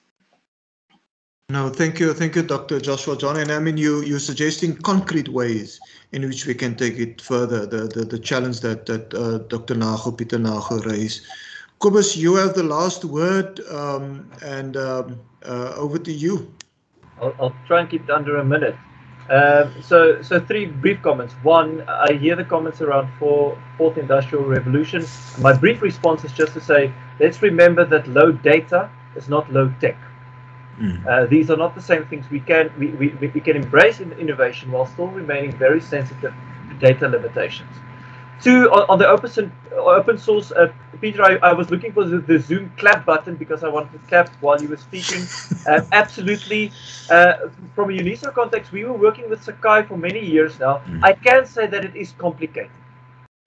Speaker 1: No, thank you, thank you, Dr. Joshua John. And I mean, you you're suggesting concrete ways in which we can take it further. The the, the challenge that that uh, Dr. Nagel, Peter Nagel raised Kobus, you have the last word, um, and um, uh, over to you.
Speaker 4: I'll, I'll, try and keep it under a minute. Um, so, so three brief comments. One, I hear the comments around for fourth industrial revolution. My brief response is just to say, let's remember that low data is not low tech. Mm. Uh, these are not the same things. We can we, we, we can embrace innovation while still remaining very sensitive to data limitations. Two, on, on the open, open source, uh, Peter, I, I, was looking for the, the, Zoom clap button because I wanted to clap while you were speaking. Uh, absolutely. Uh, from a UNISA context, we were working with Sakai for many years now. Mm. I can say that it is complicated.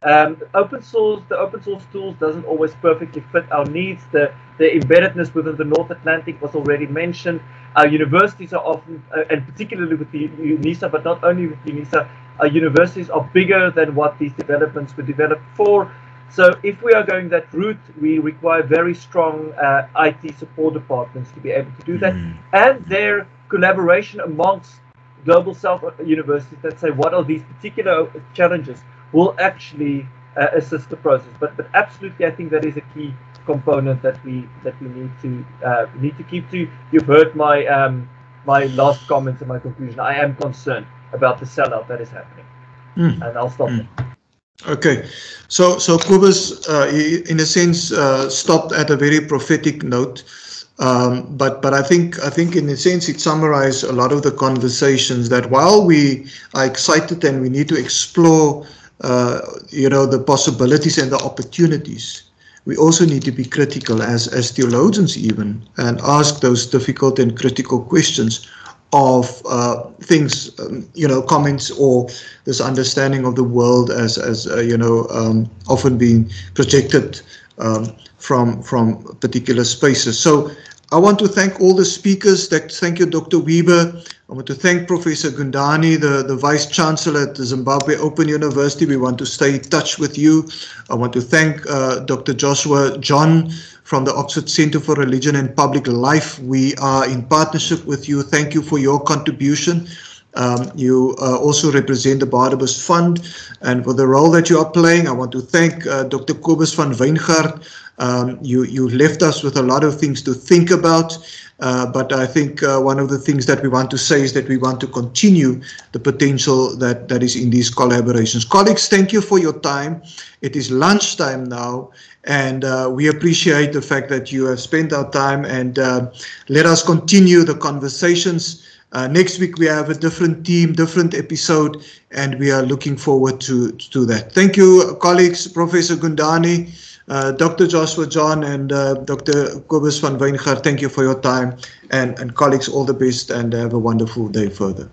Speaker 4: Um, open source, the open source tools doesn't always perfectly fit our needs. The, the embeddedness within the North Atlantic was already mentioned. Our universities are often, uh, and particularly with the UNISA, but not only with UNISA, our universities are bigger than what these developments were developed for. So if we are going that route, we require very strong uh, IT support departments to be able to do that, mm. and their collaboration amongst global south universities that say what are these particular challenges will actually uh, assist the process. But but absolutely, I think that is a key component that we that we need to uh, need to keep to. You've heard my um, my last comments and my conclusion. I am concerned about the sellout that is happening. Mm. And I'll stop mm. there.
Speaker 1: Okay, so so Kobus, uh, in a sense, uh, stopped at a very prophetic note, um, but but I think I think in a sense it summarized a lot of the conversations that while we are excited and we need to explore, you know, the possibilities and the opportunities, we also need to be critical as as theologians even and ask those difficult and critical questions of uh, things, um, you know, comments or this understanding of the world as, as uh, you know, um, often being projected um, from from particular spaces. So I want to thank all the speakers. Thank you, Dr. Weber. I want to thank Professor Gundani, the, the Vice Chancellor at the Zimbabwe Open University. We want to stay in touch with you. I want to thank uh, Dr. Joshua John from the Oxford Center for Religion and Public Life. We are in partnership with you. Thank you for your contribution. Um, you uh, also represent the Barnabas Fund, and for the role that you are playing, I want to thank uh, Dr. Kobus van Wijngaard. Um, you, you left us with a lot of things to think about, uh, but I think uh, one of the things that we want to say is that we want to continue the potential that, that is in these collaborations. Colleagues, thank you for your time. It is lunchtime now, and uh, we appreciate the fact that you have spent our time and uh, let us continue the conversations. Uh, next week we have a different team, different episode, and we are looking forward to, to that. Thank you, colleagues, Professor Gundani, uh, Dr. Joshua John, and uh, Dr. Kobus van Wyngaard. Thank you for your time, and, and colleagues, all the best, and have a wonderful day further.